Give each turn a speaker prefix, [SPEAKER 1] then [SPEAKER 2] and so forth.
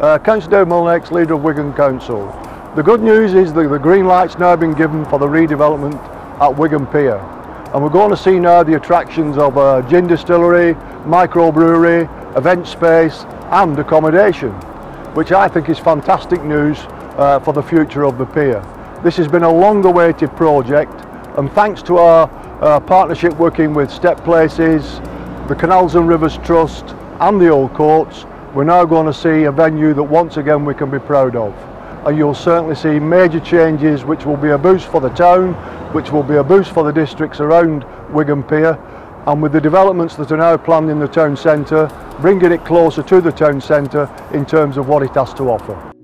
[SPEAKER 1] Uh, Councillor Dave Molyneux, leader of Wigan Council. The good news is that the green light's now been given for the redevelopment at Wigan Pier. And we're going to see now the attractions of a gin distillery, microbrewery, event space and accommodation, which I think is fantastic news uh, for the future of the pier. This has been a long awaited project and thanks to our uh, partnership working with Step Places, the Canals and Rivers Trust and the Old Courts, we're now going to see a venue that once again we can be proud of. And you'll certainly see major changes which will be a boost for the town, which will be a boost for the districts around Wigan Pier and with the developments that are now planned in the town centre, bringing it closer to the town centre in terms of what it has to offer.